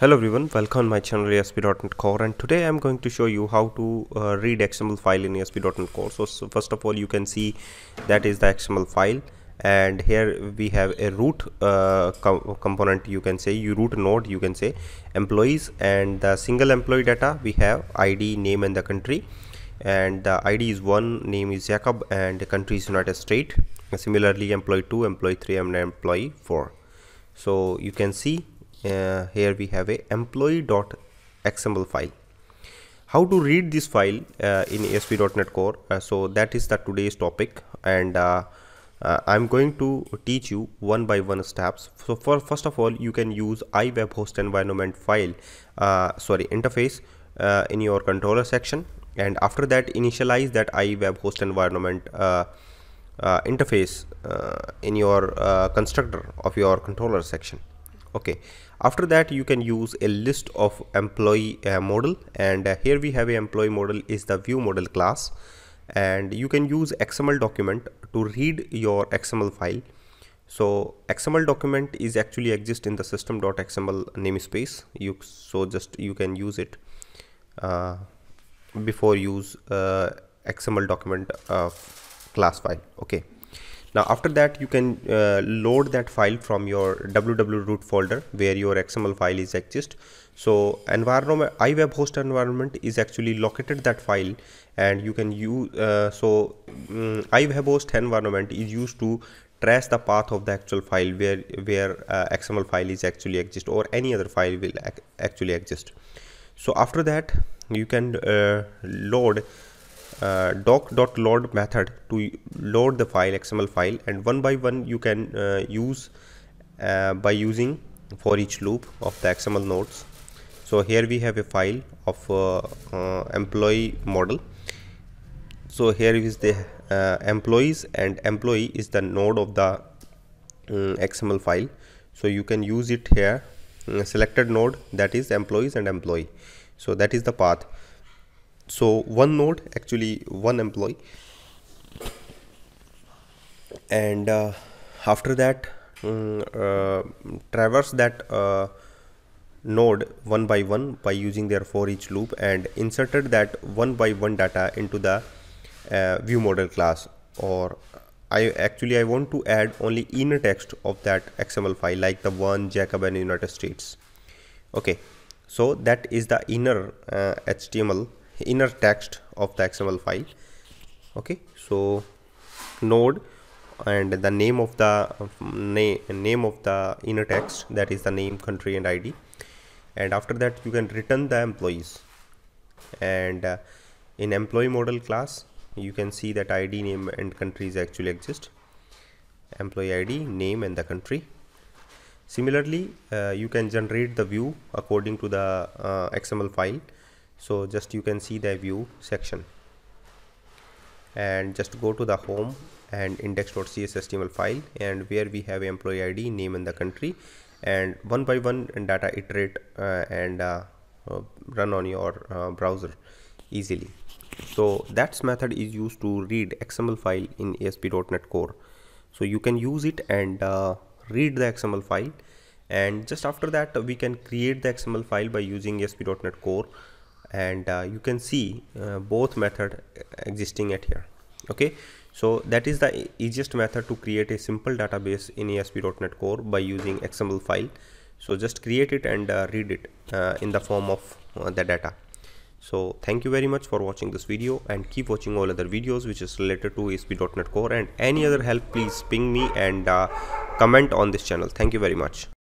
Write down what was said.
Hello everyone, welcome to my channel ASP.NET Core and today I'm going to show you how to uh, read XML file in ASP.NET Core. So, so, first of all you can see that is the XML file and here we have a root uh, com component you can say you root node you can say employees and the single employee data we have ID name and the country and the ID is 1 name is Jacob and the country is United States similarly employee 2 employee 3 and employee 4 so you can see uh, here we have a employee.xml file. How to read this file uh, in ASP.NET Core? Uh, so that is the today's topic and uh, uh, I'm going to teach you one by one steps. So for first of all you can use iWebHost environment file uh, sorry interface in your controller section and after that initialize that iWebHost environment interface in your constructor of your controller section okay. After that you can use a list of employee uh, model. And uh, here we have a employee model is the view model class. And you can use xml document to read your xml file. So xml document is actually exist in the system.xml namespace. You so just you can use it uh, before use uh, xml document uh, class file. Okay now after that you can uh, load that file from your www root folder where your xml file is exist. So environment iweb host environment is actually located that file and you can use uh, so um, iWebHost environment is used to trace the path of the actual file where where uh, xml file is actually exist or any other file will ac actually exist. So after that you can uh, load uh, doc.load method to load the file xml file and one by one you can uh, use uh, by using for each loop of the xml nodes. So here we have a file of uh, uh, employee model. So here is the uh, employees and employee is the node of the um, xml file. So you can use it here. Selected node that is employees and employee. So that is the path so one node actually one employee. And uh, after that um, uh, traverse that uh, node one by one by using their for each loop and inserted that one by one data into the uh, view model class. Or I actually I want to add only inner text of that XML file like the one Jacob and United States. Okay. So that is the inner HTML uh, inner text of the xml file. Okay so node and the name of the name name of the inner text that is the name country and id and after that you can return the employees. And uh, in employee model class you can see that id name and countries actually exist. Employee id name and the country. Similarly uh, you can generate the view according to the uh, xml file so just you can see the view section. And just go to the home and index.cshtml file and where we have employee id name and the country and one by one data iterate uh, and uh, uh, run on your uh, browser easily. So that method is used to read xml file in asp.net core. So you can use it and uh, read the xml file. And just after that we can create the xml file by using asp.net core and uh, you can see uh, both method existing at here. Okay? So that is the easiest method to create a simple database in ASP.NET Core by using XML file. So just create it and uh, read it uh, in the form of uh, the data. So thank you very much for watching this video and keep watching all other videos which is related to ASP.NET Core and any other help please ping me and uh, comment on this channel. Thank you very much